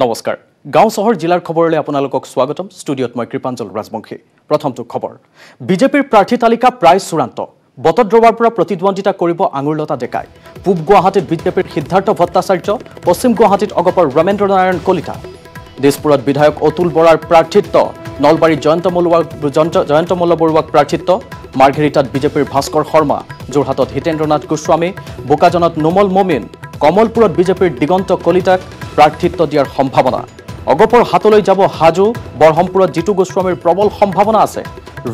নমস্কাৰ। গাঁও চহৰ জিলাৰ খবৰলৈ আপোনালোকক স্বাগতম। ষ্টুডিঅ'ত মই কৃপাঞ্জল ৰাজবংশী। প্ৰথমটো খবৰ। বিজেপিৰ প্ৰাৰ্থী তালিকা প্ৰায় চূড়ান্ত। বটদ্ৰৱাৰ পৰা প্ৰতিদ্বন্দ্বিতা কৰিব আঙুৰলতা ডেকাই। পূব গুৱাহাটীত বিজেপিৰ সিদ্ধাৰ্থ ভট্টাচাৰ্য। পশ্চিম গুৱাহাটীত অগপৰ ৰমেন্দ্ৰ নাৰায়ণ কলিতা। দিছপুৰত বিধায়ক অতুল বৰাৰ প্ৰাৰ্থিত্ব। নলবাৰীত জয়ন্ত মলুৱা জয়ন্ত জয়ন্ত মল্ল বৰুৱাক প্ৰাৰ্থিত্ব। মাৰ্ঘেৰিটাত বিজেপিৰ ভাস্কৰ শৰ্মা। যোৰহাটত হিতেন্দ্ৰনাথ গোস্বামী। বোকাজনত নোমল মমিন। কমলপুৰত বিজেপিৰ দিগন্ত কলিতাক প্ৰাৰ্থিত্ব দিয়াৰ সম্ভাৱনা। অগপৰ হাতলৈ যাব হাজো বৰহমপুৰত জিতু গোস্বামীৰ প্ৰবল সম্ভাৱনা আছে।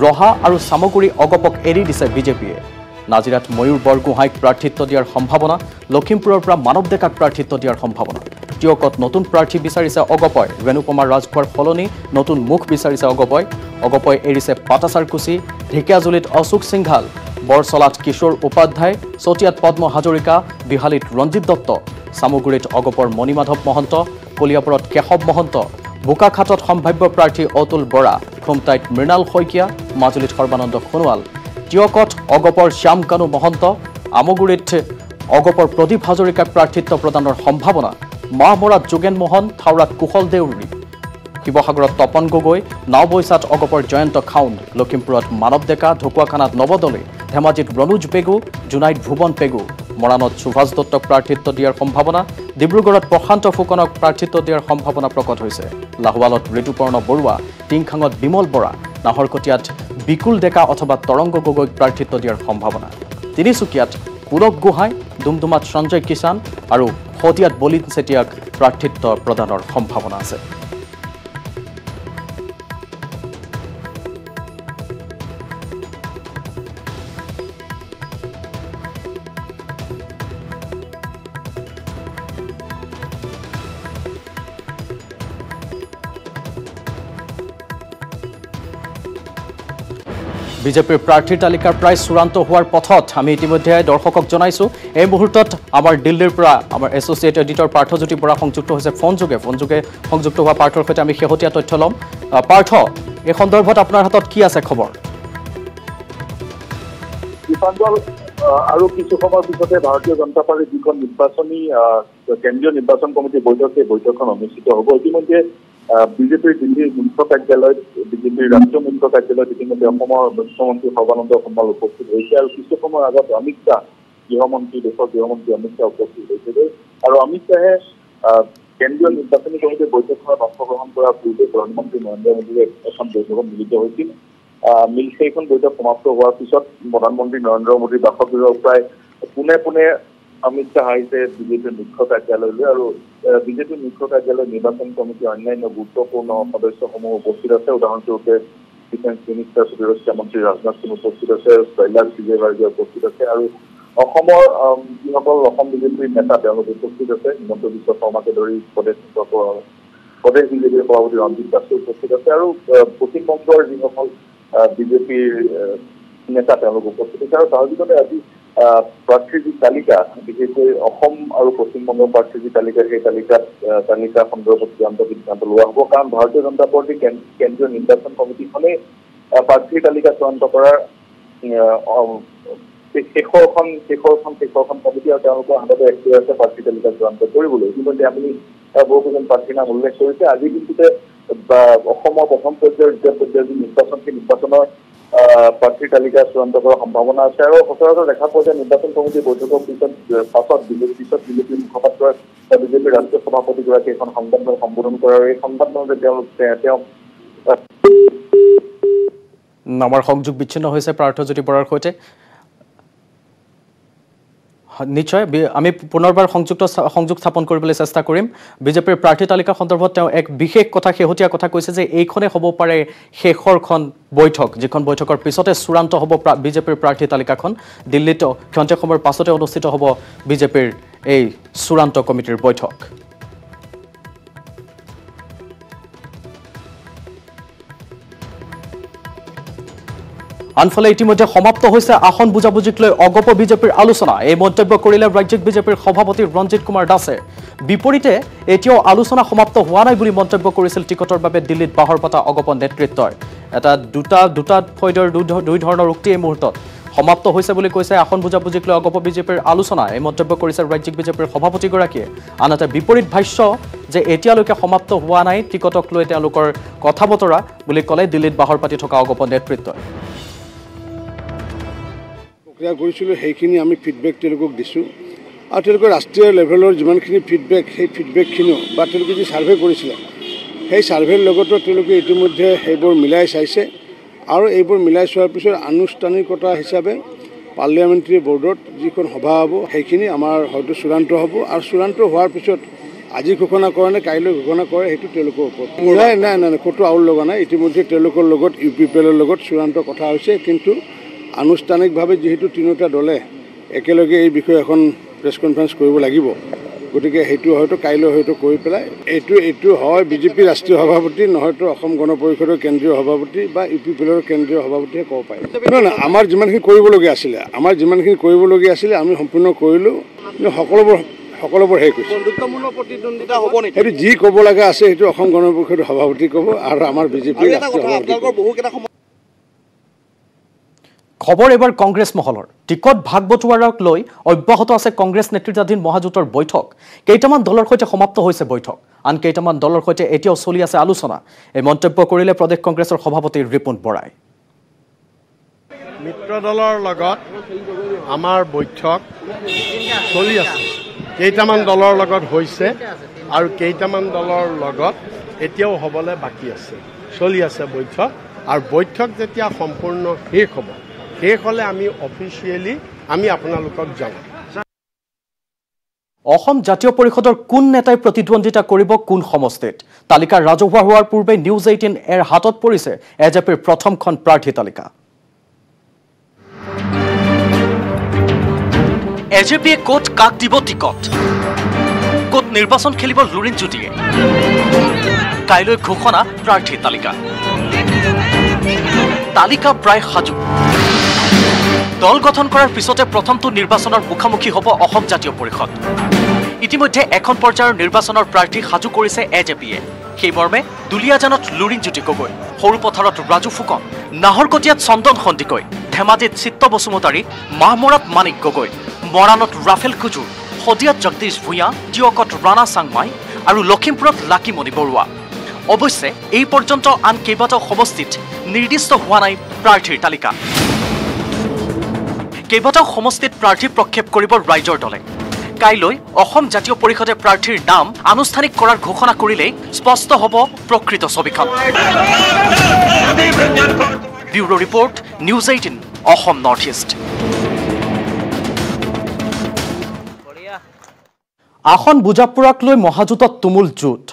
ৰহা আৰু চামগুৰি অগপক এৰি দিছে বিজেপিয়ে। নাজিৰাত ময়ূৰ বৰগোহাঁইক প্ৰাৰ্থিত্ব দিয়াৰ সম্ভাৱনা লখিমপুৰৰ পৰা মানৱ ডেকাক প্ৰাৰ্থিত্ব দিয়াৰ সম্ভাৱনা। টিয়কত নতুন প্ৰাৰ্থী বিচাৰিছে অগপই ৰেণুকুমাৰ ৰাজখোৱাৰ সলনি নতুন মুখ বিচাৰিছে অগপই। অগপই এৰিছে পাটাচাৰকুচি ঢেকীয়াজুলিত অশোক সিংঘাল। বৰচলাত কিশোৰ উপাধ্যায় চতিয়াত পদ্ম হাজৰিকা বিহালীত ৰঞ্জিত দত্ত চামগুৰিত অগপৰ মণিমাধৱ মহন্ত কলিয়াপুৰত কেশৱ মহন্ত বোকাখাটত সম্ভাৱ্য প্ৰাৰ্থী অতুল বৰা খুমটাইত মৃণাল শইকীয়া মাজুলীত সৰ্বানন্দ সোণোৱাল টিয়কত অগপৰ শ্যাম কানু মহন্ত আমগুৰিত অগপৰ প্ৰদীপ হাজৰিকাক প্ৰাৰ্থিত্ব প্ৰদানৰ সম্ভাৱনা মাহমৰাত যোগেন মোহন থাওৰাত কুশল দেউৰী শিৱসাগৰত তপন গগৈ নাওবৈচাত অগপৰ জয়ন্ত খাউণ্ড লখিমপুৰত মানৱ ডেকা ঢকুৱাখানাত নৱদলে ধেমাজিত ৰণোজ পেগু জোনাইত ভুৱন পেগু মৰাণত সুভাষ দত্তক প্ৰাৰ্থিত্ব দিয়াৰ সম্ভাৱনা ডিব্ৰুগড়ত প্ৰশান্ত ফুকনক প্ৰাৰ্থিত্ব দিয়াৰ সম্ভাৱনা প্ৰকট হৈছে। লাহোৱালত ঋতুপৰ্ণ বৰুৱা টিংখাঙত বিমল বৰা নাহৰকটীয়াত বিকুল ডেকা অথবা তৰংগ গগৈক প্ৰাৰ্থিত্ব দিয়াৰ সম্ভাৱনা। তিনিচুকীয়াত পুলক গোহাঁই ডুমডুমাত সঞ্জয় কিষাণ আৰু শদিয়াত বলিন চেতিয়াক প্ৰাৰ্থিত্ব প্ৰদানৰ সম্ভাৱনা আছে। বিজেপিৰ প্ৰাৰ্থীৰ তালিকাৰ প্ৰায় চূড়ান্ত হোৱাৰ পথত আমি ইতিমধ্যে দৰ্শকক জনাইছোঁ। এই মুহূৰ্তত আমাৰ দিল্লীৰ পৰা আমাৰ এছ'চিয়েট এডিটৰ পাৰ্থজ্যোতি বৰা সংযুক্ত হৈছে ফোনযোগে ফোনযোগে সংযুক্ত হোৱা পাৰ্থৰ সৈতে আমি শেহতীয়া তথ্য ল'ম। পাৰ্থ এই সন্দৰ্ভত আপোনাৰ হাতত কি আছে খবৰ? আৰু কিছু সময়ৰ পিছতে ভাৰতীয় জনতা পাৰ্টীৰ যিখন নিৰ্বাচনী কেন্দ্ৰীয় নিৰ্বাচন কমিটিৰ বৈঠক সেই বৈঠকখন অনুষ্ঠিত হ'ব। ইতিমধ্যে বিজেপিৰ দিল্লীৰ মুখ্য কাৰ্যালয়ত বিজেপিৰ ৰাষ্ট্ৰীয় মুখ্য কাৰ্যালয়ত ইতিমধ্যে অসমৰ মুখ্যমন্ত্ৰী সৰ্বানন্দ সোণোৱাল উপস্থিত হৈছে আৰু কিছু সময়ৰ আগত অমিত শ্বাহ গৃহমন্ত্ৰী দেশৰ গৃহমন্ত্ৰী অমিত শ্বাহ উপস্থিত হৈছে আৰু অমিত শ্বাহে কেন্দ্ৰীয় নিৰ্বাচনী কমিটিৰ বৈঠকখনত অংশগ্ৰহণ কৰাৰ পূৰ্বে প্ৰধানমন্ত্ৰী নৰেন্দ্ৰ মোদীয়ে এখন বৈঠকত মিলিত হৈছিল। মিল সেইখন বৈঠক সমাপ্ত হোৱাৰ পিছত প্ৰধানমন্ত্ৰী নৰেন্দ্ৰ মোদীৰ বাসগৃহৰ প্ৰায় পোনে পোনে অমিত শ্বাহ আহিছে বিজেপিৰ মুখ্য কাৰ্যালয়লৈ আৰু বিজেপিৰ মুখ্য কাৰ্যালয়ৰ নিৰ্বাচন কমিটিৰ অন্যান্য গুৰুত্বপূৰ্ণ সদস্যসমূহ উপস্থিত আছে। উদাহৰণস্বৰূপে ডিফেন্স মিনিষ্টাৰ প্ৰতিৰক্ষা মন্ত্ৰী ৰাজনাথ সিং উপস্থিত আছে কৈলাশ বিজয়বাৰ্গীয় উপস্থিত আছে আৰু অসমৰ যিসকল অসম বিজেপিৰ নেতা তেওঁলোক উপস্থিত আছে। হিমন্ত বিশ্ব শৰ্মাকে ধৰি প্ৰদেশ প্ৰদেশ বিজেপিৰ সভাপতি ৰঞ্জিত দাসো উপস্থিত আছে আৰু পশ্চিমবংগৰ যিসকল বিজেপিৰ নেতা তেওঁলোক উপস্থিত আছে। আৰু তাৰ ভিতৰতে আজি প্ৰাৰ্থীৰ যি তালিকা বিশেষকৈ অসম আৰু পশ্চিমবংগৰ প্ৰাৰ্থীৰ যি তালিকা সেই তালিকাত তালিকা সন্দৰ্ভত চূড়ান্ত সিদ্ধান্ত লোৱা হ'ব। কাৰণ ভাৰতীয় জনতা পাৰ্টীৰ কেন- কেন্দ্ৰীয় নিৰ্বাচন কমিটিখনেই আহ, প্ৰাৰ্থীৰ তালিকা চূড়ান্ত কৰাৰ শেষৰখন শেষৰখন শেষৰখন কমিটি আৰু তেওঁলোকৰ হাততে এক্টিভ আছে প্ৰাৰ্থী তালিকা চূড়ান্ত কৰিবলৈ। ইতিমধ্যে আপুনি বহুকেইজন প্ৰাৰ্থীৰ নাম উল্লেখ কৰিছে। আজিৰ দিনটোতে অসমৰ প্ৰথম পৰ্যায়ৰ দ্বিতীয় পৰ্যায়ৰ যি নিৰ্বাচন সেই নিৰ্বাচনৰ প্ৰাৰ্থীৰ তালিকা চূড়ান্ত কৰাৰ সম্ভাৱনা আছে আৰু সচৰাচৰ দেখা পোৱা যায় নিৰ্বাচন কমিটিৰ বৈঠকৰ পিছত পাছত বিজেপি পিছত বিজেপিৰ মুখপাত্ৰই আহ, বিজেপিৰ ৰাষ্ট্ৰীয় সভাপতিগৰাকী এখন সংবাদমেল সম্বোধন কৰে আৰু এই সংবাদমেলতে তেওঁলোক তেওঁ- তেওঁ আহ, আমাৰ সংযোগ বিচ্ছিন্ন হৈছে পাৰ্থজ্যোতি বৰাৰ সৈতে। নিশ্চয়। আমি পুনৰবাৰ সংযুক্ত সংযোগ স্থাপন কৰিবলৈ চেষ্টা কৰিম। বিজেপিৰ প্ৰাৰ্থী তালিকা সন্দৰ্ভত তেওঁ এক বিশেষ কথা শেহতীয়া কথা কৈছে যে এইখনে হ'ব পাৰে শেষৰখন বৈঠক যিখন বৈঠকৰ পিছতে চূড়ান্ত হ'ব প্ৰা- বিজেপিৰ প্ৰাৰ্থী তালিকাখন। দিল্লীত ক্ষন্তেক সময়ৰ পাছতে অনুষ্ঠিত হ'ব বিজেপিৰ এই চূড়ান্ত কমিটিৰ বৈঠক। আনফালে ইতিমধ্যে সমাপ্ত হৈছে আসন বুজাবুজিক লৈ অগপ বিজেপিৰ আলোচনা। এই মন্তব্য কৰিলে ৰাজ্যিক বিজেপিৰ সভাপতি ৰঞ্জিত কুমাৰ দাসে। বিপৰীতে এতিয়াও আলোচনা সমাপ্ত হোৱা নাই বুলি মন্তব্য কৰিছিল টিকটৰ বাবে দিল্লীত বাহৰ পতা অগপ নেতৃত্বই এটা দুটা দুটা ফৈদৰ দুই ধৰণৰ উক্তি এই মুহূৰ্তত। সমাপ্ত হৈছে বুলি কৈছে আসন বুজাবুজিক লৈ অগপ বিজেপিৰ আলোচনা। এই মন্তব্য কৰিছে ৰাজ্যিক বিজেপিৰ সভাপতিগৰাকীয়ে। আনহাতে বিপৰীত ভাষ্য যে এতিয়ালৈকে সমাপ্ত হোৱা নাই টিকটক লৈ তেওঁলোকৰ কথা বতৰা বুলি ক'লে দিল্লীত বাহৰ পাতি থকা অগপ নেতৃত্বই। প্ৰক্ৰিয়া কৰিছিলোঁ সেইখিনি আমি ফিডবেক তেওঁলোকক দিছোঁ। আৰু তেওঁলোকে ৰাষ্ট্ৰীয় লেভেলৰ যিমানখিনি ফিডবেক সেই ফিডবেকখিনিও বা তেওঁলোকে যি ছাৰ্ভে কৰিছিলে সেই ছাৰ্ভেৰ লগতো তেওঁলোকে ইতিমধ্যে সেইবোৰ মিলাই চাইছে। আৰু এইবোৰ মিলাই চোৱাৰ পিছত আনুষ্ঠানিকতা হিচাপে পাৰ্লিয়ামেণ্টাৰী বৰ্ডত যিখন সভা হ'ব সেইখিনি আমাৰ হয়তো চূড়ান্ত হ'ব। আৰু চূড়ান্ত হোৱাৰ পিছত আজি ঘোষণা কৰে নে কাইলৈ ঘোষণা কৰে সেইটো তেওঁলোকৰ ওপৰত। নাই নাই নাই ক'তো আউল লগা নাই। ইতিমধ্যে তেওঁলোকৰ লগত ইউ পি পি এলৰ লগত চূড়ান্ত কথা হৈছে। কিন্তু আনুষ্ঠানিকভাৱে যিহেতু তিনিওটা দলে একেলগে এই বিষয়ে এখন প্ৰেছ কনফাৰেঞ্চ কৰিব লাগিব গতিকে সেইটো হয়তো কাইলৈ হয়তো কৰি পেলাই এইটো এইটো হয় বিজেপিৰ ৰাষ্ট্ৰীয় সভাপতি নহয়তো অসম গণ পৰিষদৰ কেন্দ্ৰীয় সভাপতি বা ইউ পি পি এলৰ কেন্দ্ৰীয় সভাপতিয়ে ক'ব পাৰে। নহয় নহয় আমাৰ যিমানখিনি কৰিবলগীয়া আছিলে আমাৰ যিমানখিনি কৰিবলগীয়া আছিলে আমি সম্পূৰ্ণ কৰিলোঁ। কিন্তু সকলোবোৰ সকলোবোৰ হেৰি কৰিছোঁ সেইটো যি ক'ব লগা আছে সেইটো অসম গণ পৰিষদৰ সভাপতি ক'ব আৰু আমাৰ বিজেপিৰ ৰাষ্ট্ৰীয় সভাপতি খবৰ এইবাৰ কংগ্ৰেছ মহলৰ। টিকট ভাগ বটোৱাৰাক লৈ অব্যাহত আছে কংগ্ৰেছ নেতৃত্বাধীন মহাজোঁটৰ বৈঠক। কেইটামান দলৰ সৈতে সমাপ্ত হৈছে বৈঠক। আন কেইটামান দলৰ সৈতে এতিয়াও চলি আছে আলোচনা। এই মন্তব্য কৰিলে প্ৰদেশ কংগ্ৰেছৰ সভাপতি ৰিপুণ বৰাই। মিত্ৰ দলৰ লগত আমাৰ বৈঠক চলি আছে। কেইটামান দলৰ লগত হৈছে আৰু কেইটামান দলৰ লগত এতিয়াও হ'বলৈ বাকী আছে। চলি আছে বৈঠক। আৰু বৈঠক যেতিয়া সম্পূৰ্ণ শেষ হ'ব শেষ হ'লে আমি অফিচিয়েলি আমি আপোনালোকক জনাম অসম জাতীয় পৰিষদৰ কোন নেতাই প্ৰতিদ্বন্দ্বিতা কৰিব কোন সমষ্টিত? তালিকা ৰাজহুৱা হোৱাৰ পূৰ্বে নিউজ এইটিন এৰ হাতত পৰিছে এ জে পিৰ প্ৰথমখন প্ৰাৰ্থী তালিকা। এ জে পিয়ে ক'ত কাক দিব টিকট? ক'ত নিৰ্বাচন খেলিব লুৰিণ জ্যোতিয়ে কাইলৈ ঘোষণা প্ৰাৰ্থীৰ তালিকা। তালিকা প্ৰায় সাজু। দল গঠন কৰাৰ পিছতে প্ৰথমটো নিৰ্বাচনৰ মুখামুখি হ'ব অসম জাতীয় পৰিষদ। ইতিমধ্যে এখন পৰ্যায়ৰ নিৰ্বাচনৰ প্ৰাৰ্থী সাজু কৰিছে এ জে পিয়ে সেইমৰ্মে দুলীয়াজানত লুৰিণজ্যোতি গগৈ সৰুপথাৰত ৰাজু ফুকন নাহৰকটীয়াত চন্দন সন্দিকৈ ধেমাজিত চিত্ত বসুমতাৰী মাহমৰাত মানিক গগৈ মৰাণত ৰাফেল কুজুৰ শদিয়াত জগদীশ ভূঞা টিয়কত ৰাণা চাংমাই আৰু লখিমপুৰত লাকিমণি বৰুৱা। অৱশ্যে এই পৰ্যন্ত আন কেইবাটাও সমষ্টিত নিৰ্দিষ্ট হোৱা নাই প্ৰাৰ্থীৰ তালিকা। কেইবাটাও সমষ্টিত প্ৰাৰ্থী প্ৰক্ষেপ কৰিব ৰাইজৰ দলে। কাইলৈ অসম জাতীয় পৰিষদে প্ৰাৰ্থীৰ নাম আনুষ্ঠানিক কৰাৰ ঘোষণা কৰিলেই স্পষ্ট হ'ব প্ৰকৃত ছবিখন। Bureau' report news eighteen Assam north east. আসন বুজাপুৰাক লৈ মহাজোঁটত তুমুল জোঁট।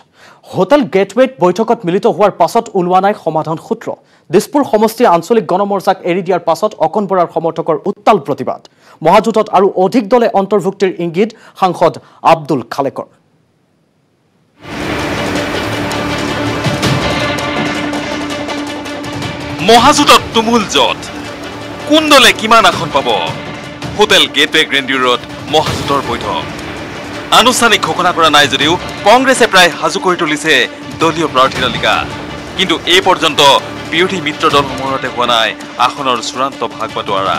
হোটেল গেটৱেত বৈঠকত মিলিত হোৱাৰ পাছত ওলোৱা নাই সমাধান সূত্ৰ। দিছপুৰ সমষ্টিৰ আঞ্চলিক গণমৰ্চাক এৰি দিয়াৰ পাছত অকণ বৰাৰ সমৰ্থকৰ উত্তাল প্ৰতিবাদ। মহাজোঁটত আৰু অধিক দলে অন্তৰ্ভুক্তিৰ ইংগিত সাংসদ আব্দুল খালেকৰ। মহাজোঁটত তুমুল জট। কোন দলে কিমান আসন পাব? হোটেল গেটৱে গ্ৰেণ্ডিউৰত মহাজোঁটৰ বৈঠক। আনুষ্ঠানিক ঘোষণা কৰা নাই যদিও কংগ্ৰেছে প্ৰায় সাজু কৰি তুলিছে দলীয় প্ৰাৰ্থী তালিকা। কিন্তু এই পৰ্যন্ত বিৰোধী মিত্ৰ দলসমূহতে হোৱা নাই আসনৰ চূড়ান্ত ভাগ বাটোৱাৰা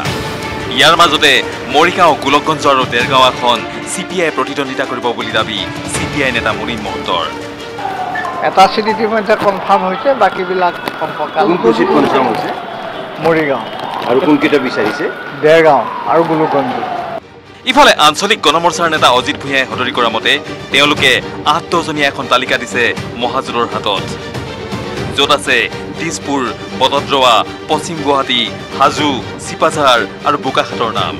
ইয়াৰ মাজতে মৰিগাঁও গোলকগঞ্জ আৰু দেৰগাঁও আসন চি পি আই প্ৰতিদ্বন্দ্বিতা কৰিব বুলি দাবী চি পি আই নেতা মুনীন মহন্তৰ। এটা চিট ইতিমধ্যে কনফাৰ্ম হৈছে বাকীবিলাক মৰিগাঁও। আৰু কোনকেইটা বিচাৰিছে? দেৰগাঁও আৰু গোলোকগঞ্জ। ইফালে আঞ্চলিক গণমৰ্চাৰ নেতা অজিত ভূঞাই সদৰি কৰা মতে তেওঁলোকে আঠ দহজনীয়া এখন তালিকা দিছে মহাজোঁটৰ হাতত। য'ত আছে দিছপুৰ বটদ্ৰৱা পশ্চিম গুৱাহাটী হাজো চিপাঝাৰ আৰু বোকাখাটৰ নাম।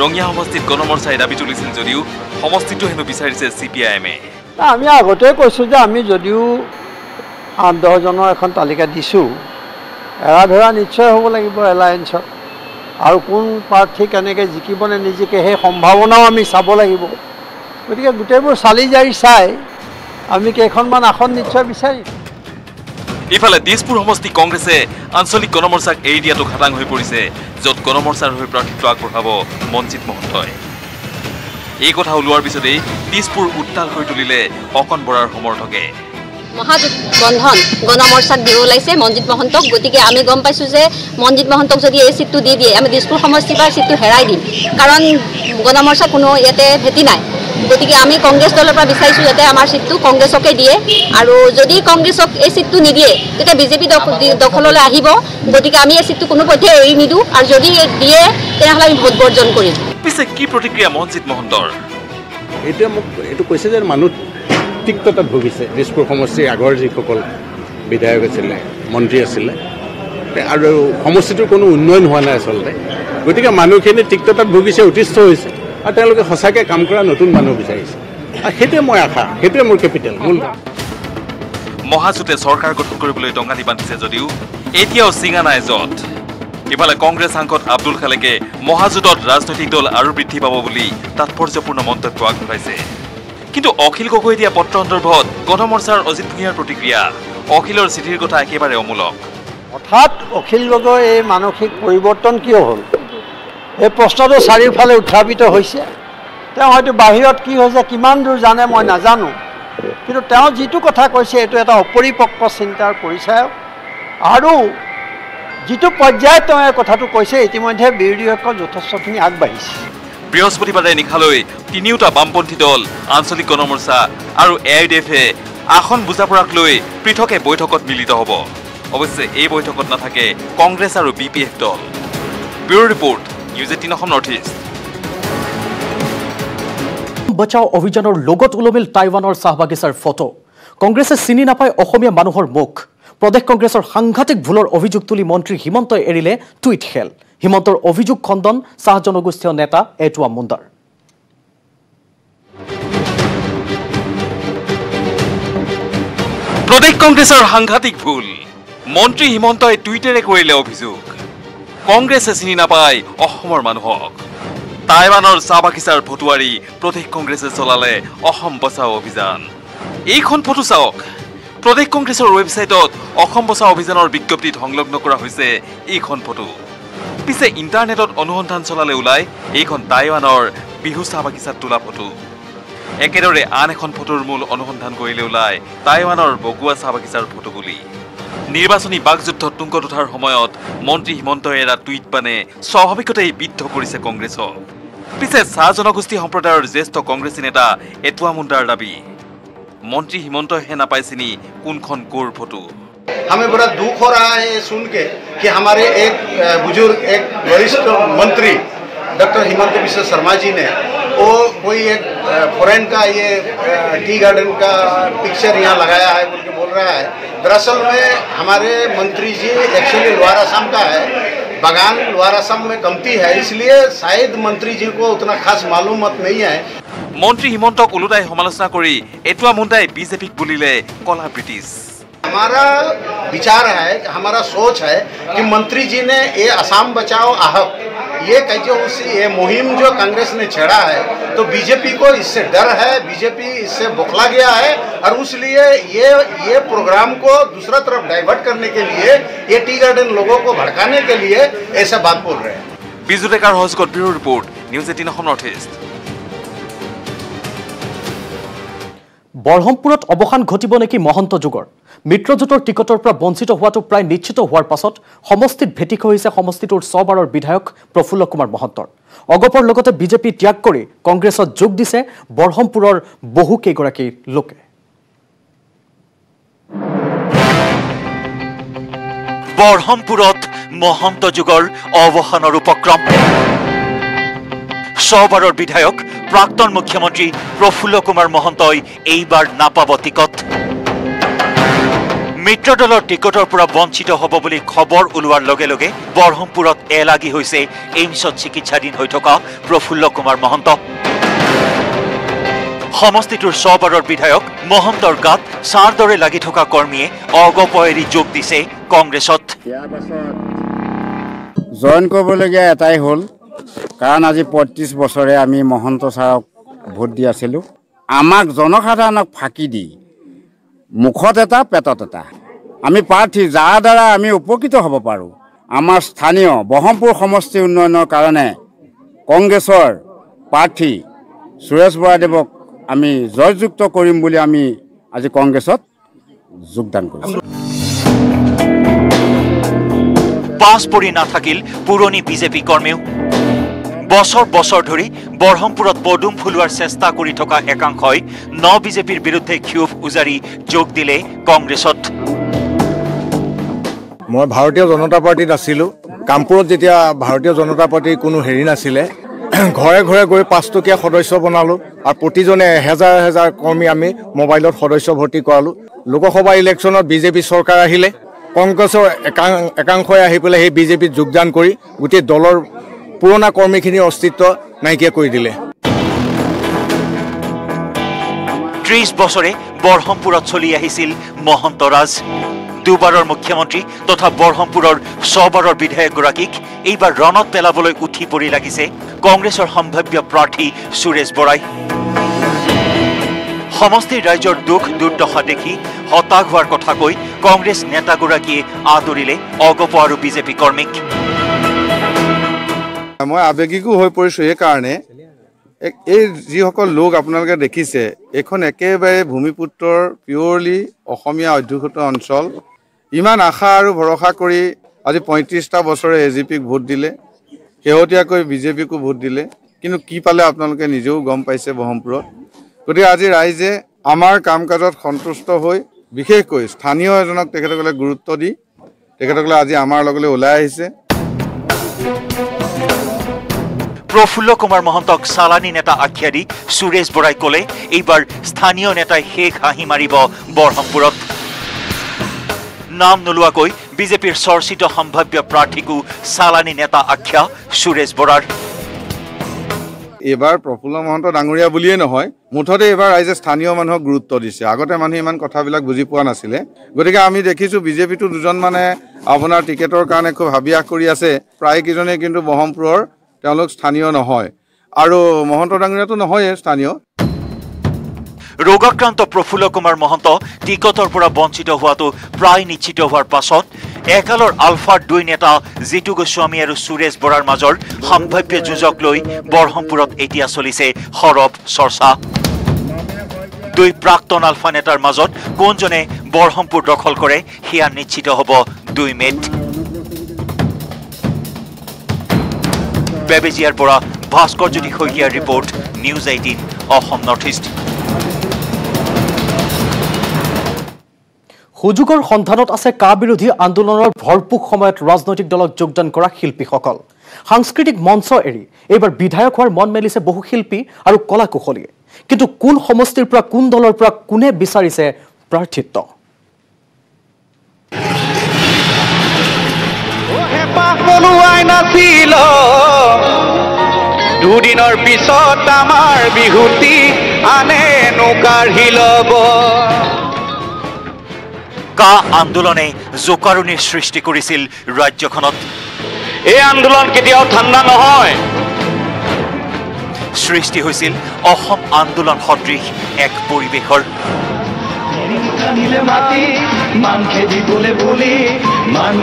ৰঙিয়া সমষ্টিত গণমৰ্চাই দাবী তুলিছিল যদিও সমষ্টিটো হেনো বিচাৰিছে চি পি আই এমে আমি আগতে কৈছোঁ যে আমি যদিও আঠ দহজনৰ এখন তালিকা দিছোঁ এৰা ধৰা নিশ্চয় হ'ব লাগিব এলায়েন্সত আৰু কোন প্ৰাৰ্থী কেনেকৈ জিকিব নে নিজিকে সেই সম্ভাৱনাও আমি চাব লাগিব। গতিকে গোটেইবোৰ চালি জাৰি চাই আমি কেইখনমান আসন নিশ্চয় বিচাৰিম। ইফালে দিছপুৰ সমষ্টি কংগ্ৰেছে আঞ্চলিক গণমৰ্চাক এৰি দিয়াটো খাটাং হৈ পৰিছে য'ত গণমৰ্চাৰ হৈ প্ৰাৰ্থিত্ব আগবঢ়াব মনজিত মহন্তই। এই কথা ওলোৱাৰ পিছতেই দিছপুৰ উত্তাল কৰি তুলিলে অকণ বৰাৰ সমৰ্থকে। মহাবন্ধন গণমৰ্চাক দিব ওলাইছে মনজিৎ মহন্তক। গতিকে আমি গম পাইছোঁ যে মনজিৎ মহন্তক যদি এই চিটটো দি দিয়ে আমি দিছপুৰ সমষ্টিৰ পৰা চিটটো হেৰাই দিম। কাৰণ গণমৰ্চা কোনো ইয়াতে ভেটি নাই। গতিকে আমি কংগ্ৰেছ দলৰ পৰা বিচাৰিছোঁ যাতে আমাৰ চিটটো কংগ্ৰেছকে দিয়ে। আৰু যদি কংগ্ৰেছক এই চিটটো নিদিয়ে তেতিয়া বিজেপি দখললৈ আহিব। গতিকে আমি এই চিটটো কোনোপধ্যে এৰি নিদিওঁ। আৰু যদি দিয়ে তেনেহ'লে আমি ভোট বৰ্জন কৰিম। পিছে কি প্ৰতিক্ৰিয়া মনজিৎ মহন্তৰ? এইটোৱে মোক এইটো কৈছে যে মানুহ তিক্ততাত ভুগিছে। দিছপুৰ সমষ্টিৰ আগৰ যিসকল বিধায়ক আছিলে মন্ত্ৰী আছিলে আৰু সমষ্টিটোৰ কোনো উন্নয়ন হোৱা নাই আচলতে। গতিকে মানুহখিনি তিক্ততাত ভুগিছে অতিষ্ঠ হৈছে আৰু তেওঁলোকে সঁচাকৈ কাম কৰা নতুন মানুহ বিচাৰিছে। আৰু সেইটোৱে মই আশা সেইটোৱে মোৰ কেপিটেল মূল মহাজোঁটে চৰকাৰ গঠন কৰিবলৈ টঙালি বান্ধিছে যদিও এতিয়াও চিঙা নাই জত ইফালে কংগ্ৰেছ সাংসদ আব্দুল খালেকে মহাজোঁটত ৰাজনৈতিক দল আৰু বৃদ্ধি পাব বুলি তাৎপৰ্যপূৰ্ণ মন্তব্য আগবঢ়াইছে। কিন্তু অখিল গগৈ দিয়া পত্ৰ সন্দৰ্ভত গণমৰ্চাৰ অজিত ভূঞাৰ প্ৰতিক্ৰিয়া। অখিলৰ চিঠিৰ কথা একেবাৰে অমূলক। হঠাৎ অখিল গগৈ এই মানসিক পৰিৱৰ্তন কিয় হ'ল? এই প্ৰশ্নটো চাৰিওফালে উত্থাপিত হৈছে। তেওঁ হয়তো বাহিৰত কি হৈছে কিমান দূৰ জানে মই নাজানো। কিন্তু তেওঁ যিটো কথা কৈছে এইটো এটা অপৰিপক্ক চিন্তাৰ পৰিচায়ক। আৰু যিটো পৰ্যায়ত তেওঁ এই কথাটো কৈছে ইতিমধ্যে বিৰোধীসকল যথেষ্টখিনি আগবাঢ়িছে। বৃহস্পতিবাৰে নিশালৈ তিনিওটা বামপন্থী দল আঞ্চলিক গণমৰ্চা আৰু এ আই ডি এফে আসন বুজাপৰাক লৈ পৃথকে বৈঠকত মিলিত হ'ব। অৱশ্যে এই বৈঠকত নাথাকে কংগ্ৰেছ আৰু বি পি এফ দল। Bureau report news eighteen Assam north east. বচাও অভিযানৰ লগত ওলমিল টাইৱানৰ চাহ বাগিচাৰ ফটো। কংগ্ৰেছে চিনি নাপায় অসমীয়া মানুহৰ মুখ। প্ৰদেশ কংগ্ৰেছৰ সাংঘাতিক ভুলৰ অভিযোগ তুলি মন্ত্ৰী হিমন্তই এৰিলে টুইট খেল। হিমন্তৰ অভিযোগ খণ্ডন চাহ জনগোষ্ঠীয় নেতা এটুৱা মুণ্ডাৰ। প্ৰদেশ কংগ্ৰেছৰ সাংঘাতিক ভুল। মন্ত্ৰী হিমন্তই টুইটেৰে কৰিলে অভিযোগ। কংগ্ৰেছে চিনি নাপায় অসমৰ মানুহক। টাইৱানৰ চাহ বাগিচাৰ ফটোৱাৰী প্ৰদেশ কংগ্ৰেছে চলালে অসম বচাও অভিযান। এইখন ফটো চাওক। প্ৰদেশ কংগ্ৰেছৰ ৱেবছাইটত অসম বচাও অভিযানৰ বিজ্ঞপ্তিত সংলগ্ন কৰা হৈছে এইখন ফটো। পিছে ইণ্টাৰনেটত অনুসন্ধান চলালে ওলাই এইখন টাইৱানৰ বিহু চাহ বাগিচাত তোলা ফটো। একেদৰে আন এখন ফটোৰ মূল অনুসন্ধান কৰিলে ওলাই টাইৱানৰ বগুৱা চাহ বাগিচাৰ ফটো বুলি নিৰ্বাচনী বাকযুদ্ধত তুংকত উঠাৰ সময়ত মন্ত্ৰী হিমন্তই এৰা টুইট বানে স্বাভাৱিকতেই বিদ্ধ কৰিছে কংগ্ৰেছক। পিছে চাহ জনগোষ্ঠী সম্প্ৰদায়ৰ জ্যেষ্ঠ কংগ্ৰেছী নেতা এটুৱা মুণ্ডাৰ দাবী মন্ত্ৰী হিমন্তইহে নাপাই চিনি কোনখন ক'ৰ ফটো? हमें बड़ा दुख हो रहा है ये सुन के कि हमारे एक अ, बुजुर्ग एक वरिष्ठ मंत्री डॉक्टर हिमंत विश्व शर्मा जी ने वो कोई एक फॉरेन का ये टी गार्डन का पिक्चर यहाँ लगाया है बोल के बोल रहा है दरअसल में हमारे मंत्री जी एक्चुअली लोअर असम का है बगान लोअर असम में कमती है इसलिए शायद मंत्री जी को उतना खास मालूम मत नहीं है মন্ত্ৰী হিমন্তক ওলোটাই সমালোচনা কৰি এটুৱা মুণ্ডাই বিজেপিক বুলিলে কলা ব্ৰিটিছ हमारा विचार है हमारा सोच है कि मंत्री जी ने ये असम बचाओ आहक ये कैसे उस ये मुहिम जो कांग्रेस ने छेड़ा है तो बीजेपी को इससे डर है बीजेपी इससे बौखला गया है और उसलिए ये ये प्रोग्राम को दूसरा तरफ डाइवर्ट करने के लिए ये टी गार्डन लोगों को भड़काने के लिए ऐसा बात बोल रहे हैं বিজু ডেকাৰ সহযোগত bureau report news eighteen Assam north east বৰহমপুৰত অৱসান ঘটিব নেকি মহন্ত যুগৰ মিত্ৰজোঁটৰ টিকটৰ পৰা বঞ্চিত হোৱাটো প্ৰায় নিশ্চিত হোৱাৰ পাছত সমষ্টিত ভেটি হৈছে সমষ্টিটোৰ ছবাৰৰ বিধায়ক প্ৰফুল্ল কুমাৰ মহন্তৰ। অগপৰ লগতে বিজেপি ত্যাগ কৰি কংগ্ৰেছত যোগ দিছে বৰহমপুৰৰ বহু কেইগৰাকী লোকে। বৰহমপুৰত মহন্ত যুগৰ অৱসানৰ উপক্ৰম। ছবাৰৰ বিধায়ক প্ৰাক্তন মুখ্যমন্ত্ৰী প্ৰফুল্ল কুমাৰ মহন্তই এইবাৰ নাপাব টিকট। মিত্ৰ দলৰ টিকটৰ পৰা বঞ্চিত হ'ব বুলি খবৰ ওলোৱাৰ লগে লগে বৰহমপুৰত এলাগি হৈছে এইমছত চিকিৎসাধীন হৈ থকা প্ৰফুল্ল কুমাৰ মহন্ত। সমষ্টিটোৰ ছবাৰৰ বিধায়ক মহন্তৰ গাত ছাৰ দৰে লাগি থকা কৰ্মীয়ে অগপ এৰি যোগ দিছে কংগ্ৰেছত। জইন কৰিবলগীয়া এটাই হ'ল কাৰণ আজি পঁয়ত্ৰিছ বছৰে আমি মহন্ত ছাৰক ভোট দি আছিলোঁ। আমাক জনসাধাৰণক ফাঁকি দি মুখত এটা পেটত এটা। আমি প্ৰাৰ্থী যাৰ দ্বাৰা আমি উপকৃত হ'ব পাৰোঁ। আমাৰ স্থানীয় ব্ৰহ্মপুৰ সমষ্টি উন্নয়নৰ কাৰণে কংগ্ৰেছৰ প্ৰাৰ্থী সুৰেশ বৰাদেৱক আমি জয়যুক্ত কৰিম বুলি আমি আজি কংগ্ৰেছত যোগদান কৰিছোঁ। পাছ পৰি নাথাকিল পুৰণি বিজেপি কৰ্মীও। বছৰ বছৰ ধৰি বৰহমপুৰত পদুম ফুলোৱাৰ চেষ্টা কৰি থকা একাংশই ন বিজেপিৰ বিৰুদ্ধে ক্ষোভ উজাৰি যোগ দিলে কংগ্ৰেছত। মই ভাৰতীয় জনতা পাৰ্টীত আছিলোঁ। কামপুৰত যেতিয়া ভাৰতীয় জনতা পাৰ্টীৰ কোনো হেৰি নাছিলে ঘৰে ঘৰে গৈ পাঁচটকীয়া সদস্য বনালোঁ আৰু প্ৰতিজনে এহেজাৰ এহেজাৰ কৰ্মী আমি মোবাইলত সদস্য ভৰ্তি কৰালোঁ। লোকসভা ইলেকশ্যনত বিজেপি চৰকাৰ আহিলে কংগ্ৰেছৰ একাং একাংশই আহি পেলাই সেই বিজেপিত যোগদান কৰি গোটেই দলৰ পুৰণা কৰ্মীখিনিৰ অস্তিত্ব নাইকিয়া কৰি দিলে। ত্ৰিশ বছৰে বৰহমপুৰত চলি আহিছিল মহন্ত ৰাজ। দুবাৰৰ মুখ্যমন্ত্ৰী তথা বৰহমপুৰৰ ছবাৰৰ বিধায়কগৰাকীক এইবাৰ ৰণত পেলাবলৈ উঠি পৰি লাগিছে কংগ্ৰেছৰ সম্ভাৱ্য প্ৰাৰ্থী সুৰেশ বৰাই। সমষ্টিৰ ৰাইজৰ দুখ দুৰ্দশা দেখি হতাশ হোৱাৰ কথা কৈ কংগ্ৰেছ নেতাগৰাকীয়ে আদৰিলে অগপ আৰু বিজেপি কৰ্মীক। মই আৱেগিকো হৈ পৰিছোঁ সেইকাৰণে এই যিসকল লোক আপোনালোকে দেখিছে এইখন একেবাৰে ভূমিপুত্ৰৰ পিয়ৰলি অসমীয়া অধ্যুষিত অঞ্চল। ইমান আশা আৰু ভৰসা কৰি আজি পঁয়ত্ৰিছটা বছৰে এ জি পিক ভোট দিলে শেহতীয়াকৈ বিজেপিকো ভোট দিলে। কিন্তু কি পালে আপোনালোকে নিজেও গম পাইছে ব্ৰহ্মপুৰত। গতিকে আজি ৰাইজে আমাৰ কাম কাজত সন্তুষ্ট হৈ বিশেষকৈ স্থানীয় এজনক তেখেতসকলে গুৰুত্ব দি তেখেতসকলে আজি আমাৰ লগলৈ ওলাই আহিছে। প্ৰফুল্ল কুমাৰ মহন্তক চালানী নেতা আখ্যা দি সুৰেশ বৰাই ক'লে এইবাৰ স্থানীয় নেতাই শেষ হাঁহি মাৰিব বৰহমপুৰত। নাম নোলোৱাকৈ বিজেপিৰ চৰ্চিত সম্ভাৱ্য প্ৰাৰ্থীকো চালানী নেতা আখ্যা সুৰেশ বৰাৰ। এইবাৰ প্ৰফুল্ল মহন্ত ডাঙৰীয়া বুলিয়েই নহয় মুঠতে এইবাৰ ৰাইজে স্থানীয় মানুহক গুৰুত্ব দিছে। আগতে মানুহে ইমান কথাবিলাক বুজি পোৱা নাছিলে। গতিকে আমি দেখিছোঁ বিজেপিটো দুজন মানে আপোনাৰ টিকেটৰ কাৰণে খুব হাবিয়াস কৰি আছে। প্ৰায়কেইজনে কিন্তু ব্ৰহ্মপুৰৰ তেওঁলোক স্থানীয় নহয়। আৰু মহন্ত ডাঙৰীয়াটো নহয়েই স্থানীয়। ৰোগাক্ৰান্ত প্ৰফুল্ল কুমাৰ মহন্ত টিকটৰ পৰা বঞ্চিত হোৱাটো প্ৰায় নিশ্চিত হোৱাৰ পাছত একালৰ আলফাৰ দুই নেতা জিতু গোস্বামী আৰু সুৰেশ বৰাৰ মাজৰ সম্ভাৱ্য যুঁজক লৈ বৰহমপুৰত এতিয়া চলিছে সৰব চৰ্চা। দুই প্ৰাক্তন আলফা নেতাৰ মাজত কোনজনে বৰহমপুৰ দখল কৰে সেয়া নিশ্চিত হ'ব দুই মেত বেবেজিয়াৰ পৰা ভাস্কৰজ্যোতি শইকীয়াৰ report news eighteen Assam north east. সুযোগৰ সন্ধানত আছে কা বিৰোধী আন্দোলনৰ ভৰপূক সময়ত ৰাজনৈতিক দলত যোগদান কৰা শিল্পীসকল। সাংস্কৃতিক মঞ্চ এৰি এইবাৰ বিধায়ক হোৱাৰ মন মেলিছে বহু শিল্পী আৰু কলা কুশলীয়ে কিন্তু কোন সমষ্টিৰ পৰা কোন দলৰ পৰা কোনে বিচাৰিছে প্ৰাৰ্থিত্ব? হেঁপাহ পলোৱাই নাছিল দুদিনৰ পিছত আমাৰ বিহুতি আনে কাঢ়ি ল'ব কা আন্দোলনে জোকাৰণিৰ সৃষ্টি কৰিছিল ৰাজ্যখনত। এই আন্দোলন কেতিয়াও ঠাণ্ডা নহয়। সৃষ্টি হৈছিল অসম আন্দোলন সদৃশ এক পৰিৱেশৰ। মান বুলি মান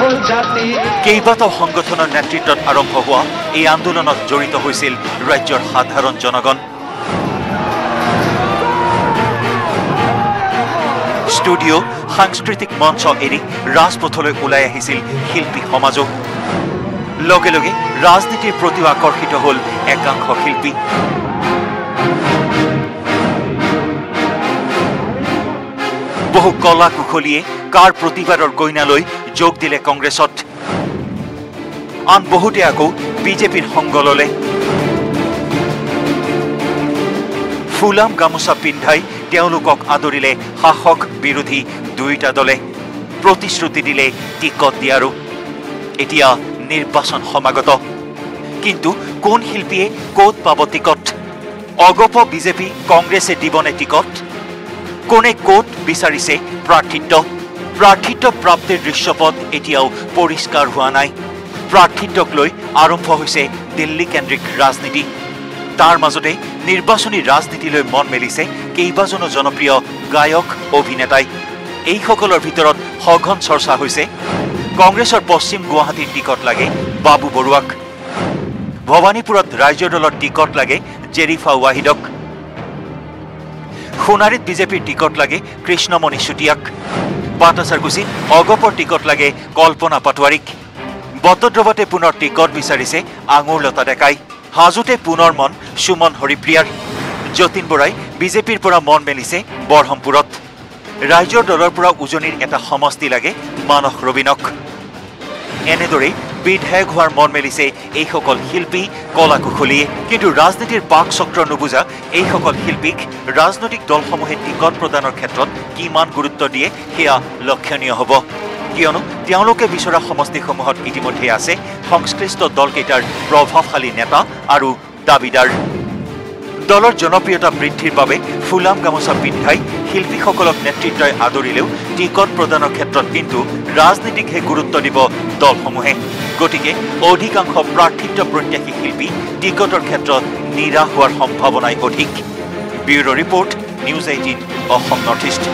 হ'ল জাতি। কেইবাটাও সংগঠনৰ নেতৃত্বত আৰম্ভ হোৱা এই আন্দোলনত জড়িত হৈছিল ৰাজ্যৰ সাধাৰণ জনগণ। ষ্টুডিঅ' সাংস্কৃতিক মঞ্চ এৰি ৰাজপথলৈ ওলাই আহিছিল শিল্পী সমাজো। লগে লগে ৰাজনীতিৰ প্ৰতিও আকৰ্ষিত হ'ল একাংশ শিল্পী। বহু কলা কুশলীয়ে কাৰ প্ৰতিবাদৰ গইনালৈ যোগ দিলে কংগ্ৰেছত। আন বহুতে আকৌ বিজেপিৰ সংগ ললে। ফুলাম গামোচা পিন্ধাই তেওঁলোকক আদৰিলে শাসক বিৰোধী দুয়োটা দলে। প্ৰতিশ্ৰুতি দিলে টিকট দিয়াৰো এতিয়া নিৰ্বাচন সমাগত। কিন্তু কোন শিল্পীয়ে ক'ত পাব টিকট? অগপ বিজেপি কংগ্ৰেছে দিবনে টিকট? কোনে ক'ত বিচাৰিছে প্ৰাৰ্থিত্ব? প্ৰাৰ্থিত্ব প্ৰাপ্তিৰ দৃশ্যপট এতিয়াও পৰিষ্কাৰ হোৱা নাই। প্ৰাৰ্থিত্বক লৈ আৰম্ভ হৈছে দিল্লী কেন্দ্ৰিক ৰাজনীতি। তাৰ মাজতে নিৰ্বাচনী ৰাজনীতিলৈ মন মেলিছে কেইবাজনো জনপ্ৰিয় গায়ক অভিনেতাই। এইসকলৰ ভিতৰত সঘন চৰ্চা হৈছে কংগ্ৰেছৰ পশ্চিম গুৱাহাটীৰ টিকট লাগে বাবু বৰুৱাক। ভৱানীপুৰত ৰাজ্য দলৰ টিকট লাগে জেৰিফা ৱাহিদক। সোণাৰীত বিজেপিৰ টিকট লাগে কৃষ্ণমণি চুতীয়াক বাটাচাৰকুছিত অগপৰ টিকট লাগে কল্পনা পাটোৱাৰীক। বটদ্ৰৱতে পুনৰ টিকট বিচাৰিছে আঙুৰলতা ডেকাই হাজোতে পুনৰ মন সুমন হৰিপ্ৰিয়াৰ। যতীন বৰাই বিজেপিৰ পৰা মন মেলিছে বৰহমপুৰত। ৰাইজৰ দলৰ পৰা উজনিৰ এটা সমষ্টি লাগে মানস ৰবীনক। এনেদৰেই বিধায়ক হোৱাৰ মন মেলিছে এইসকল শিল্পী কলা কুশলীয়ে কিন্তু ৰাজনীতিৰ পাক চক্ৰ নুবুজা এইসকল শিল্পীক ৰাজনৈতিক দলসমূহে টিকট প্ৰদানৰ ক্ষেত্ৰত কিমান গুৰুত্ব দিয়ে সেয়া লক্ষণীয় হ'ব। কিয়নো তেওঁলোকে বিচৰা সমষ্টিসমূহত ইতিমধ্যে আছে সংশ্লিষ্ট দলকেইটাৰ প্ৰভাৱশালী নেতা আৰু দাবীদাৰ। দলৰ জনপ্ৰিয়তা বৃদ্ধিৰ বাবে ফুলাম গামোচা পিন্ধাই শিল্পীসকলক নেতৃত্বই আদৰিলেও টিকট প্ৰদানৰ ক্ষেত্ৰত কিন্তু ৰাজনীতিকহে গুৰুত্ব দিব দলসমূহে। গতিকে অধিকাংশ প্ৰাৰ্থিত্ব প্ৰত্যাশী শিল্পী টিকটৰ ক্ষেত্ৰত নিৰাশ হোৱাৰ সম্ভাৱনাই অধিক। Bureau' report news eighteen Assam north east.